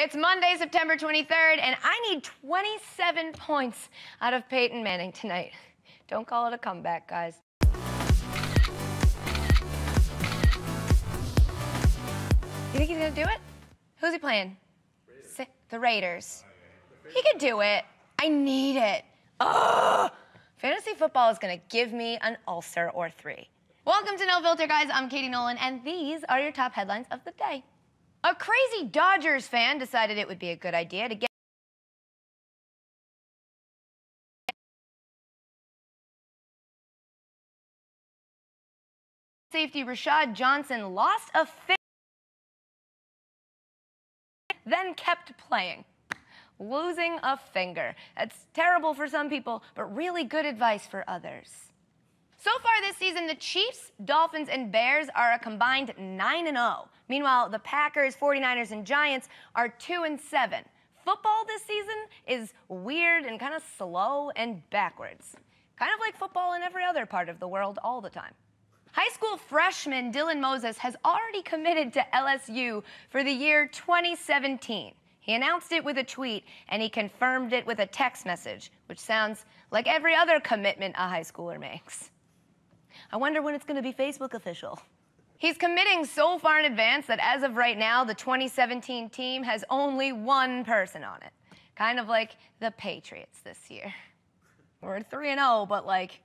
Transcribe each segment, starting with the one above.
It's Monday, September 23rd, and I need 27 points out of Peyton Manning tonight. Don't call it a comeback, guys. You think he's gonna do it? Who's he playing? Sa- the Raiders. He could do it. I need it. Ugh! Fantasy football is gonna give me an ulcer or three. Welcome to No Filter, guys. I'm Katie Nolan, and these are your top headlines of the day. A crazy Dodgers fan decided it would be a good idea to get safety Rashad Johnson lost a finger, then kept playing. Losing a finger. That's terrible for some people, but really good advice for others. So far this season, the Chiefs, Dolphins, and Bears are a combined 9 and 0. Meanwhile, the Packers, 49ers, and Giants are 2 and 7. Football this season is weird and kind of slow and backwards. Kind of like football in every other part of the world all the time. High school freshman Dylan Moses has already committed to LSU for the year 2017. He announced it with a tweet and he confirmed it with a text message, which sounds like every other commitment a high schooler makes. I wonder when it's going to be Facebook official. He's committing so far in advance that as of right now, the 2017 team has only one person on it. Kind of like the Patriots this year. We're 3 0, but like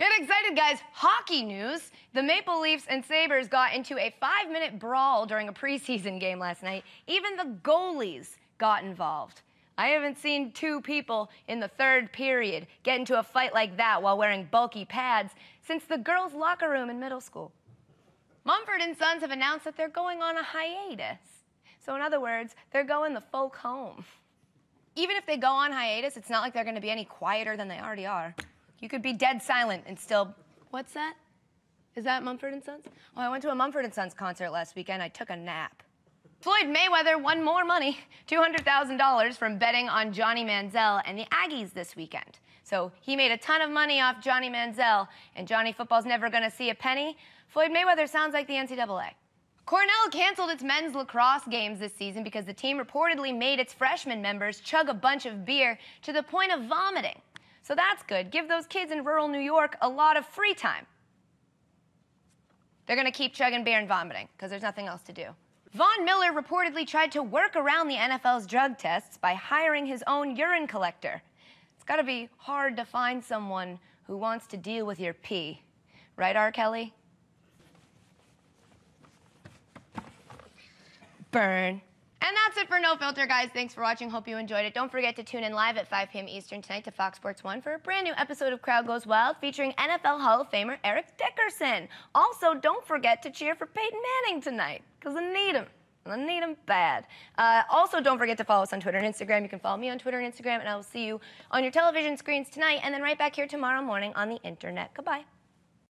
Get excited, guys. Hockey news. The Maple Leafs and Sabres got into a five minute brawl during a preseason game last night. Even the goalies got involved. I haven't seen two people in the third period get into a fight like that while wearing bulky pads since the girls' locker room in middle school. Mumford and Sons have announced that they're going on a hiatus. So, in other words, they're going the folk home. Even if they go on hiatus, it's not like they're going to be any quieter than they already are. You could be dead silent and still. What's that? Is that Mumford and Sons? Oh, I went to a Mumford and Sons concert last weekend. I took a nap. Floyd Mayweather won more money, $200,000 from betting on Johnny Manziel and the Aggies this weekend. So he made a ton of money off Johnny Manziel, and Johnny football's never going to see a penny. Floyd Mayweather sounds like the NCAA. Cornell canceled its men's lacrosse games this season because the team reportedly made its freshman members chug a bunch of beer to the point of vomiting. So that's good. Give those kids in rural New York a lot of free time. They're going to keep chugging beer and vomiting because there's nothing else to do. Von Miller reportedly tried to work around the NFL's drug tests by hiring his own urine collector. It's got to be hard to find someone who wants to deal with your pee. Right, R. Kelly? Burn. And that's it for No Filter, guys. Thanks for watching. Hope you enjoyed it. Don't forget to tune in live at 5 p.m. Eastern tonight to Fox Sports 1 for a brand new episode of Crowd Goes Wild featuring NFL Hall of Famer Eric Dickerson. Also, don't forget to cheer for Peyton Manning tonight because I need him. I need him bad. Uh, also, don't forget to follow us on Twitter and Instagram. You can follow me on Twitter and Instagram, and I will see you on your television screens tonight and then right back here tomorrow morning on the internet. Goodbye.